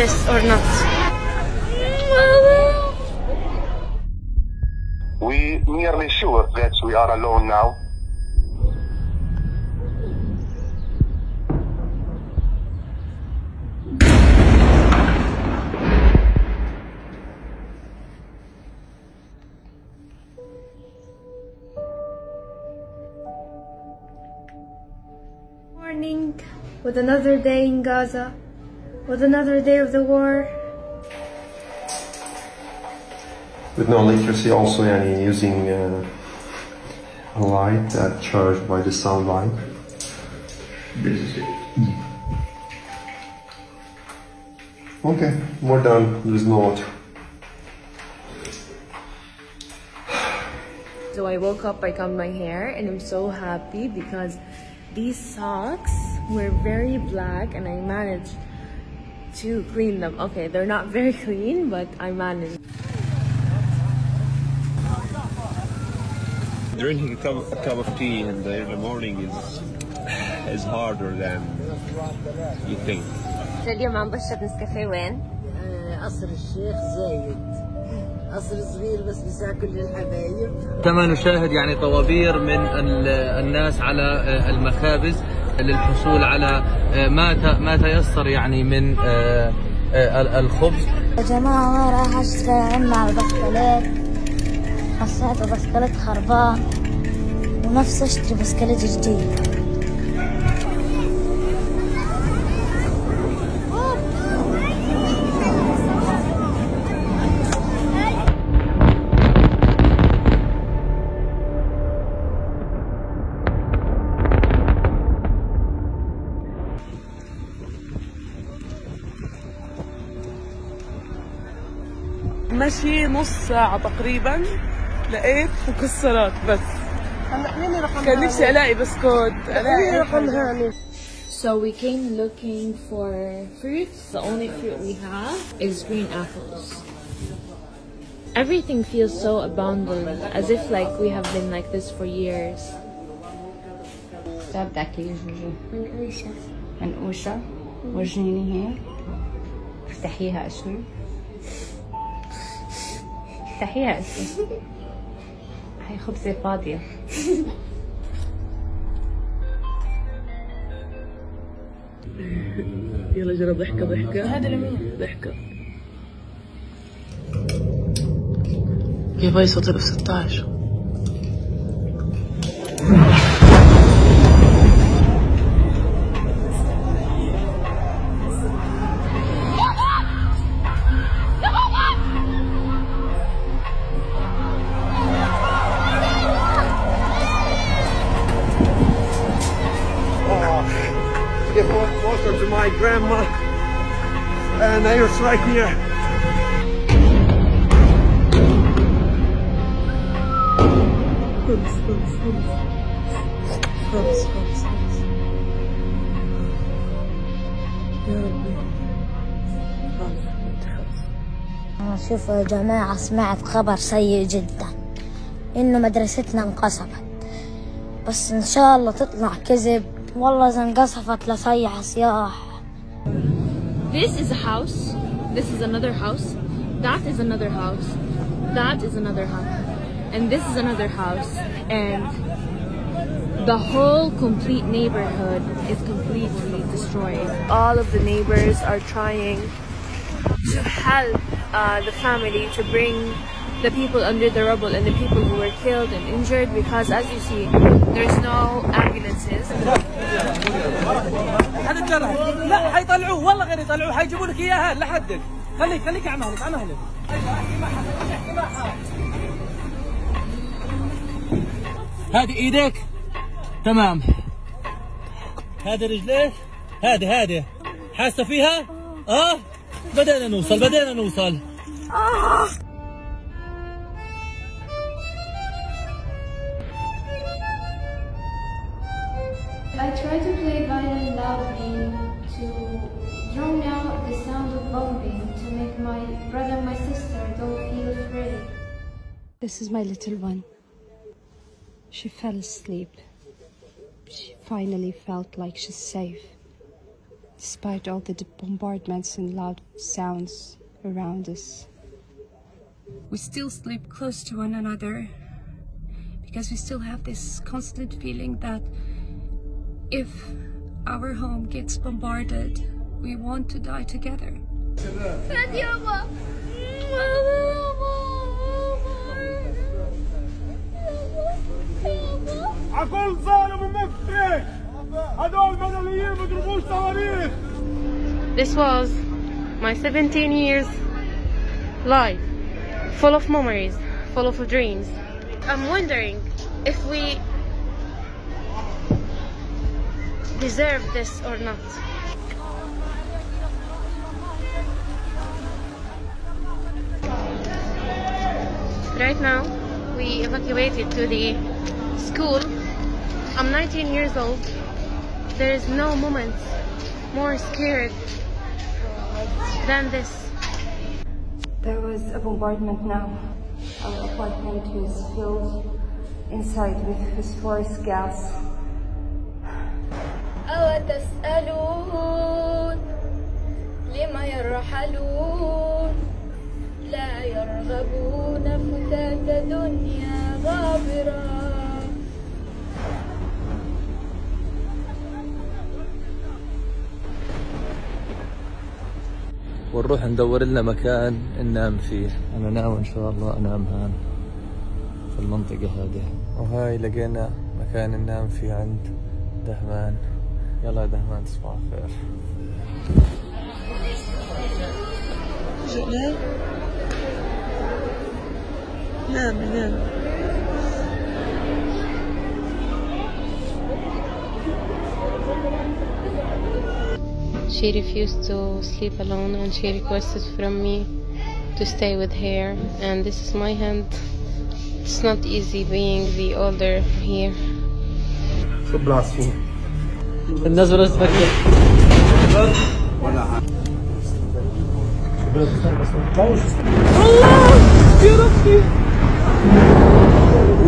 this or not. We nearly sure that we are alone now. Morning with another day in Gaza, with another day of the war. With no literacy also, any using uh, a light that charged by the sunlight. This is it. Okay, we're done. There's no water. So I woke up, I combed my hair, and I'm so happy because these socks were very black and I managed to clean them. Okay, they're not very clean, but I managed. Drinking a cup, a cup of tea in the, in the morning is is harder than you think. اليوم عم بشرب نسكافيه وين؟ قصر الشيخ زايد قصر صغير بس بساع كل الحبايب كما نشاهد يعني طوابير من ال- الناس على آه، المخابز للحصول على آه، ما ما تيسر يعني من آه، آه، الخبز. يا جماعة ما راح عنا على البسكليت حسيت البسكليت خربان. ونفسي أشتري بسكليت جديد. مشي نص ساعة تقريبا لقيت مكسرات بس كان نفسي الاقي بسكوت الاقي رقم هاني So we came looking for fruits. The only fruit we have is green apples. Everything feels so abandoned, as if like we have been like this for years. بدك يا جوجو منقوشة منقوشة ورجيني هيك افتحيها شوي تفتحيها انت هاي خبزة فاضية. يلا جرب ضحكة ضحكة. هذا لمين ضحكة. يا باي صوت 16 get closer to my grandma. And it's right here. خبز يا ربي شوفوا يا جماعة سمعت خبر سيء جدا. إنه مدرستنا انقصفت بس إن شاء الله تطلع كذب. والله إذا انقصفت لصيح صياح This is a house. This is another house. That is another house. That is another house. And this is another house. And the whole complete neighborhood is completely destroyed. All of the neighbors are trying to help uh, the family to bring the people under the rubble and the people who were killed and injured because as you see, there's no ambulances. هذه ايديك تمام هذه رجليك هذه هذه حاسه فيها آه بدأنا نوصل بدأنا نوصل I try to play violin loudly to drown out the sound of bombing to make my brother and my sister don't feel afraid. This is my little one. She fell asleep. She finally felt like she's safe. despite all the bombardments and loud sounds around us. We still sleep close to one another because we still have this constant feeling that if our home gets bombarded, we want to die together. عكل ظالم ومفتري This was my 17 years life, full of memories, full of dreams. I'm wondering if we deserve this or not. Right now, we evacuated to the school. I'm 19 years old. There is no moment more scared than this. There was a bombardment now. Our apartment was filled inside with phosphorus gas. أوتسألون لم يرحلون لا يرغبون فتاة دنيا غابرة ونروح ندور لنا مكان ننام فيه. أنا ناوي إن شاء الله أنام هان في المنطقة هذه. وهاي لقينا مكان ننام فيه عند دهمان. يلا يا دهمان تصبح على خير. نام نام She refused to sleep alone and she requested from me to stay with her and this is my hand. It's not easy being the older here. شو بلاسفين الناس ولا تفكر الله يا ربي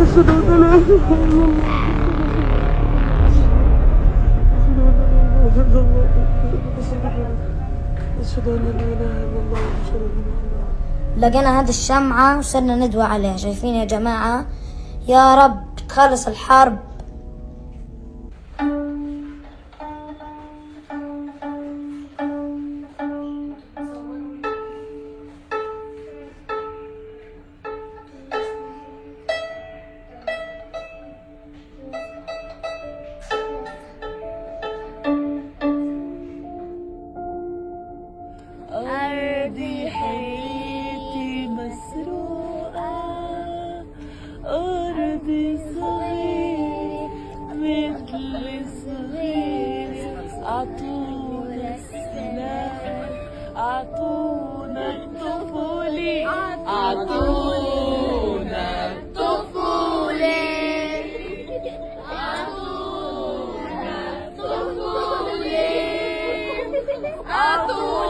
أشهد أن لا إله إلا الله أشهد أن لا إله إلا الله أشهد أن لقينا هذه الشمعة وصرنا ندوى عليها. شايفين يا جماعة؟ يا رب تخلص الحرب. أعطونا السلاح أعطونا الطفولة أعطونا الطفولة أعطونا الطفولة أعطونا